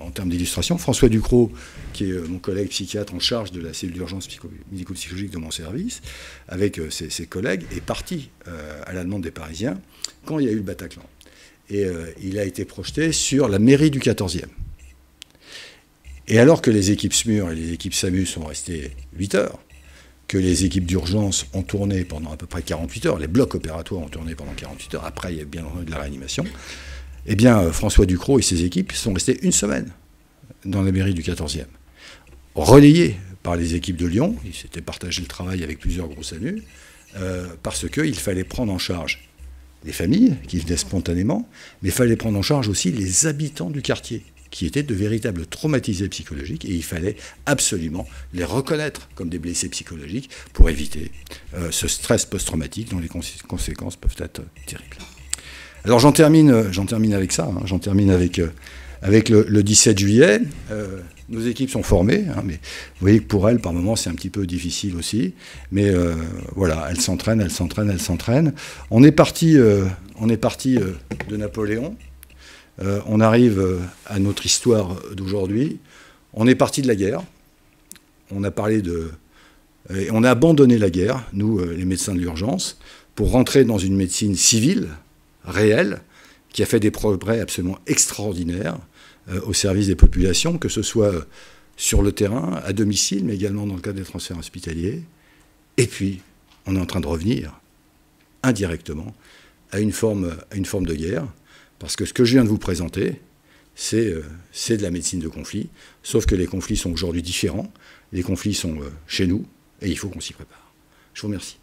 Speaker 1: en, termes d'illustration. François Ducrot, qui est euh, mon collègue psychiatre en charge de la cellule d'urgence médico-psychologique de mon service, avec euh, ses, collègues, est parti euh, à la demande des Parisiens quand il y a eu le Bataclan. Et il a été projeté sur la mairie du 14e. Et alors que les équipes SMUR et les équipes SAMU sont restées 8 heures, les équipes d'urgence ont tourné pendant à peu près 48 heures, les blocs opératoires ont tourné pendant 48 heures, après il y a bien entendu de la réanimation, eh bien euh, François Ducrot et ses équipes sont restés une semaine dans la mairie du 14e, relayés par les équipes de Lyon, ils s'étaient partagé le travail avec plusieurs gros saluts, euh, parce qu'il fallait prendre en charge les familles qui venaient spontanément, mais il fallait prendre en charge aussi les habitants du quartier qui étaient de véritables traumatisés psychologiques, et il fallait absolument les reconnaître comme des blessés psychologiques pour éviter euh, ce stress post-traumatique dont les conséquences peuvent être terribles. Alors j'en termine, euh, j'en termine avec ça, hein. j'en termine avec, euh, avec le, 17 juillet. nos équipes sont formées, hein, mais vous voyez que pour elles, par moments, c'est un petit peu difficile aussi. Mais voilà, elles s'entraînent, elles s'entraînent, elles s'entraînent. On est parti, on est parti de Napoléon. Euh, on arrive euh, à notre histoire d'aujourd'hui. On est parti de la guerre. On a abandonné la guerre, nous, euh, les médecins de l'urgence, pour rentrer dans une médecine civile, réelle, qui a fait des progrès absolument extraordinaires au service des populations, que ce soit sur le terrain, à domicile, mais également dans le cadre des transferts hospitaliers. Et puis, on est en train de revenir, indirectement, à une forme de guerre parce que ce que je viens de vous présenter, euh, c'est de la médecine de conflit, sauf que les conflits sont aujourd'hui différents, les conflits sont euh, chez nous, et il faut qu'on s'y prépare. Je vous remercie.